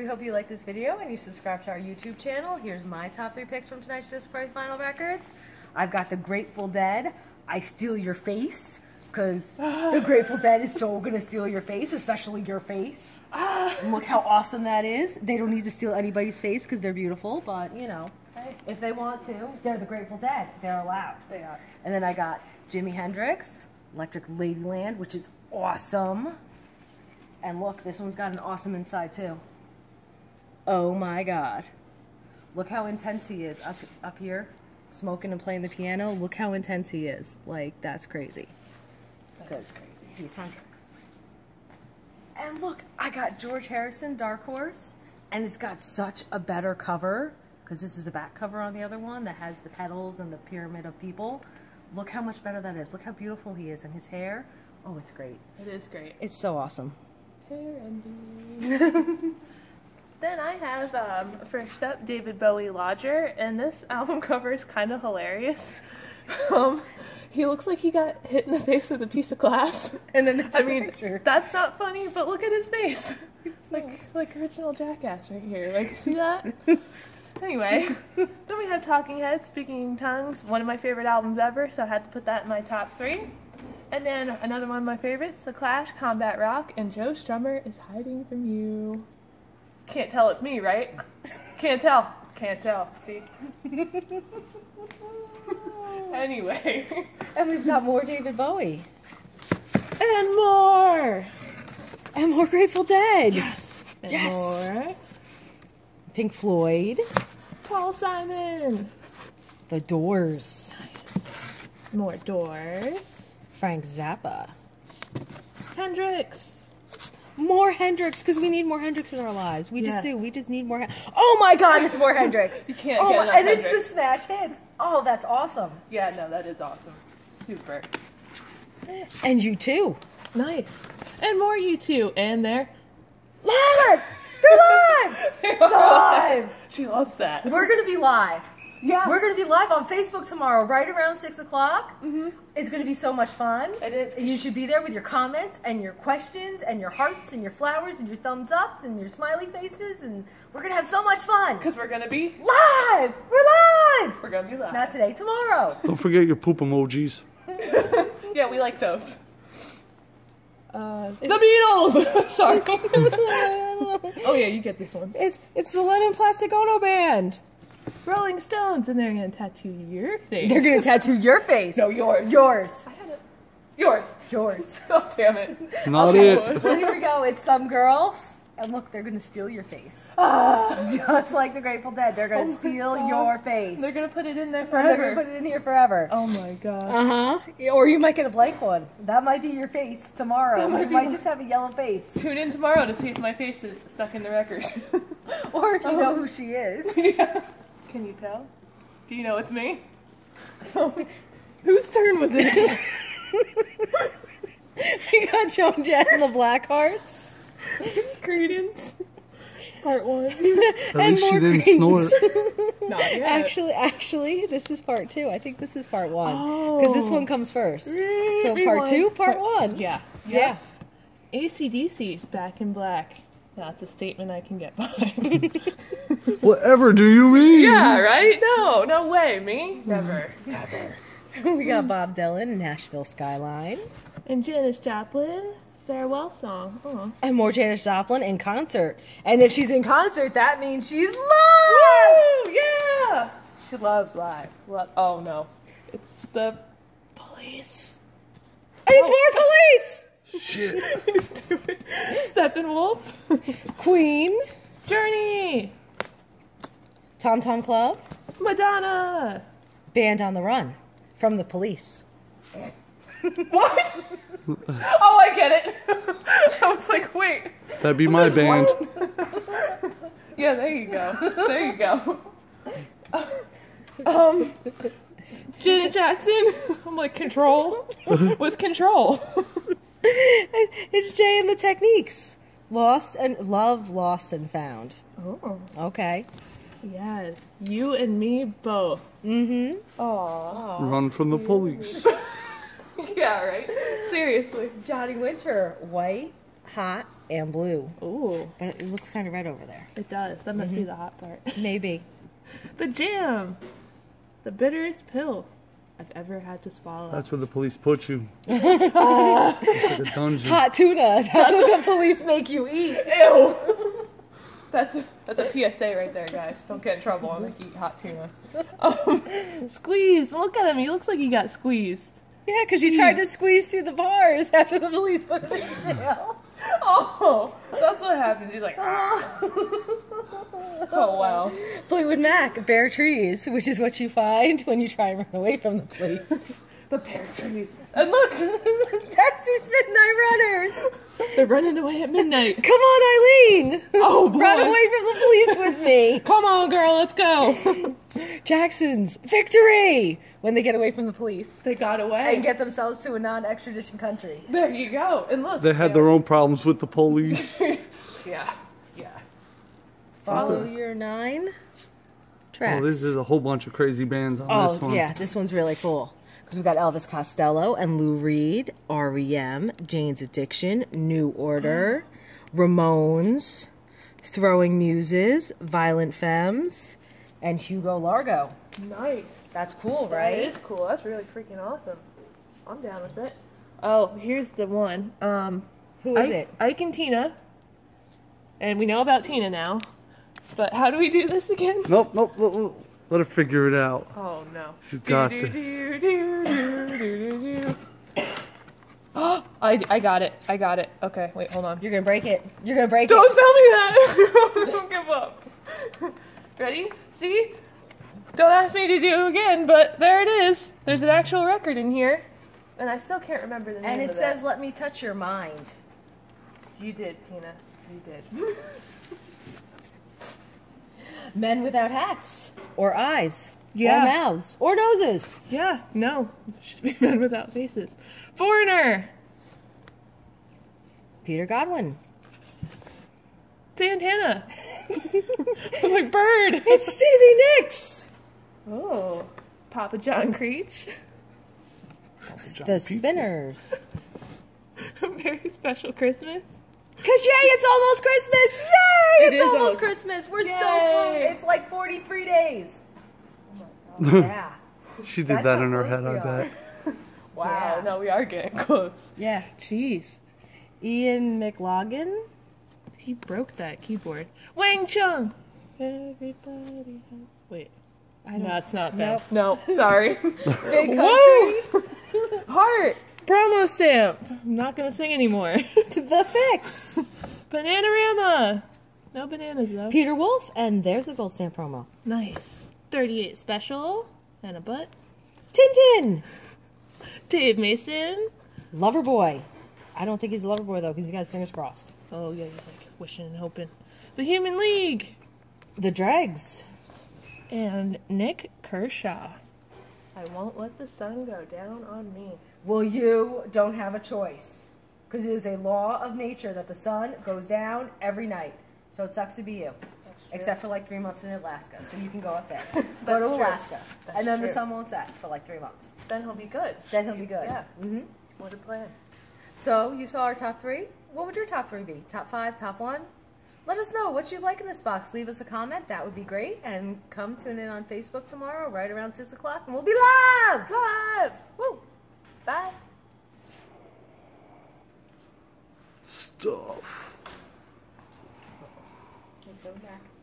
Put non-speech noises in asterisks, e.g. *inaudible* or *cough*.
We hope you like this video and you subscribe to our YouTube channel. Here's my top three picks from tonight's Just Price Vinyl Records. I've got the Grateful Dead. I steal your face because *gasps* the Grateful Dead is so gonna steal your face, especially your face. And *sighs* look how awesome that is. They don't need to steal anybody's face because they're beautiful, but you know, if they want to, they're the Grateful Dead. They're allowed. They are. And then I got Jimi Hendrix, Electric Ladyland, which is awesome. And look, this one's got an awesome inside too. Oh my god. Look how intense he is up up here, smoking and playing the piano. Look how intense he is. Like that's crazy. Because he's Hendrix. And look, I got George Harrison Dark Horse, and it's got such a better cover because this is the back cover on the other one that has the petals and the pyramid of people. Look how much better that is. Look how beautiful he is and his hair. Oh, it's great. It is great. It's so awesome. Hair envy. *laughs* then I have um, first up David Bowie Lodger, and this *laughs* album cover is kind of hilarious. *laughs* um, he looks like he got hit in the face with a piece of glass. *laughs* And then I mean, picture. that's not funny, but look at his face. It's like it's like original Jackass right here. Like, see that? anyway, then we have Talking Heads, Speaking Tongues, one of my favorite albums ever, so I had to put that in my top three. And then another one of my favorites, The Clash, Combat Rock, and Joe Strummer is hiding from you. Can't tell it's me, right? Can't tell. Can't tell. See? *laughs* anyway. And we've got more David Bowie. And more! And more Grateful Dead. And Yes. more. Pink Floyd. Paul Simon! The Doors. More doors. Frank Zappa. Hendrix. More Hendrix, because we need more Hendrix in our lives. We just Yeah. do. We just need more. Hen- oh my God, it's more Hendrix. *laughs* You can't oh get enough And it's the smash hits. Oh, that's awesome. Yeah, no, that is awesome. Super. And U2. Nice. And more U2. And there. Live. They're live. They're live. *laughs* live. *laughs* She loves that. We're gonna be live. Yeah. We're gonna be live on Facebook tomorrow, right around six o'clock. Mm-hmm. It's gonna be so much fun. It is. You should be there with your comments and your questions and your hearts and your flowers and your thumbs ups and your smiley faces, and we're gonna have so much fun. Because we're going to be. Live. We're live. We're going to be live. Not today, tomorrow. *laughs* Don't forget your poop emojis. *laughs* yeah, we like those. Uh, the Beatles! *laughs* Sorry. oh, yeah, you get this one. It's it's the Lennon Plastic Ono Band. Rolling Stones, and they're going to tattoo your face. They're gonna tattoo your face. No, yours. Yours. Yours. Yours. *laughs* Oh, damn it. Not it. well, here we go. It's some girls. And look, they're gonna steal your face. Just like the Grateful Dead, they're gonna Oh steal God. your face. They're going to put it in there forever. They're gonna put it in here forever. Oh, my God. Uh huh. Or you might get a blank one. That might be your face tomorrow. That might you might my- just have a yellow face. Tune in tomorrow to see if my face is stuck in the record. *laughs* Or if you know who she is. *laughs* yeah. Can you tell? Do you know it's me? *laughs* Whose turn was it? we got Joan Jett and the Blackhearts. Creedence. Part one. At *laughs* and least she more didn't Creeds. snort. *laughs* Not yet. Actually, actually, this is part two. I think this is part one because this Oh. one comes first. Re- So part rewind. two, part one. Yeah. Yeah. ACDC's back in black. That's a statement I can get behind. *laughs* Whatever do you mean? yeah, right? No, no way. Me? Never. Never. *laughs* we got Bob Dylan, Nashville Skyline, And Janis Joplin, farewell song. Oh. and more Janis Joplin in concert. And if she's in concert, that means she's live. Woo! Yeah! She loves live. Lo- oh no. It's the police. And it's more police. Shit. *laughs* Steppenwolf. Queen, Journey. Tom Tom Club, Madonna. Band on the Run from the police. *laughs* What? oh, I get it. *laughs* I was like, wait. That'd be my band. *laughs* Yeah, there you go. There you go. Um, Janet Jackson. I'm like control with control. It's Jay and the Techniques. Lost and love, lost and found. Oh. Okay. Yes, you and me both. Mm-hmm. Oh. Run from the police. *laughs* Yeah, right. Seriously. Johnny Winter, white, hot, and blue, Ooh, but it looks kind of red over there. it does. That must be the hot part. Maybe. *laughs* The jam, the bitterest pill I've ever had to swallow. That's where the police put you. *laughs* it's like a dungeon. Hot tuna. That's what the police make you eat. Ew. That's a, that's a PSA right there, guys. Don't get in trouble. I'm gonna eat hot tuna. *laughs* Um, squeeze. Look at him. He looks like he got squeezed. Yeah, because he tried to squeeze through the bars *laughs* after the police put him in jail. *laughs* Oh, that's what happens. He's like, ah. oh wow. Fleetwood Mac, bare trees, which is what you find when you try and run away from the police. The pear trees. And look, Dexys Midnight Runners. They're running away at midnight. *laughs* Come on, Eileen. Oh *laughs* boy. Run away from the police with me. *laughs* Come on, girl. Let's go. Jackson's victory when they get away from the police they got away. and get themselves to a non-extradition country. there you go. And look. They had their own problems with the police. Yeah. Yeah. Follow your nine tracks. Oh, this is a whole bunch of crazy bands on Oh, this one. Oh, yeah, this one's really cool. Because we've got Elvis Costello and Lou Reed, REM, Jane's Addiction, New Order, Ramones, Throwing Muses, Violent Femmes, and Hugo Largo. Nice. That's cool, right? is cool. That's really freaking awesome. I'm down with it. Oh, here's the one. Um, Who is Ike, it? Ike and Tina. And we know about Tina now. But how do we do this again? Nope, nope. Let, let- let her figure it out. Oh no. She got Do, do, this. do, *gasps* I, I got it. I got it. Okay, wait, hold on. You're gonna break it. You're gonna break it. Don't tell me that. *laughs* Don't give up. Ready? See? Don't ask me to do it again, but there it is. There's an actual record in here. And I still can't remember the name of it. And it of says, that. "Let me touch your mind." You did, Tina. You did. *laughs* Men without hats or eyes Yeah. or mouths or noses. Yeah, no. It Should be *laughs* men without faces. Foreigner! Peter Godwin. Santana! I'm *laughs* *laughs* like, bird! It's Stevie Nicks. Oh. Papa John Creach. The Spinners. A Very special Christmas. Cause yay, it's almost Christmas! Yay, It it's is almost almost- Christmas. We're so close. It's like 43 days. *laughs* Oh yeah. She did That's that in her head, I bet. *laughs* Wow, Yeah. no, we are getting close. Yeah. Jeez. Ian McLagan. He broke that keyboard. Wang Chung! Everybody has... Wait. I No, it's not Nope. that. No, sorry. *laughs* Big country. Heart! Promo stamp! I'm not gonna sing anymore. *laughs* the Fixx. Bananarama! No bananas though. Peter Wolf, and there's a gold stamp promo. Nice. 38 special. And a butt. Tintin. Dave Mason. Lover boy. I don't think he's a Loverboy though, because he got his fingers crossed. Oh yeah, he's like wishing and hoping. The Human League. The Dregs. And Nik Kershaw. I won't let the sun go down on me. Well, you don't have a choice. Because it is a law of nature that the sun goes down every night. So it sucks to be you. Except for like three months in Alaska. So you can go up there. *laughs* go to true. Alaska. That's and then the sun won't set for like three months. Then he'll be good. Then he'll be good. Yeah. hmm What a plan. So you saw our top three. What would your top three be? Top five, top one? Let us know what you like in this box. Leave us a comment. That would be great. And come tune in on Facebook tomorrow, right around 6 o'clock, and we'll be live! Live! Woo! Bye. Stuff. Let's go back.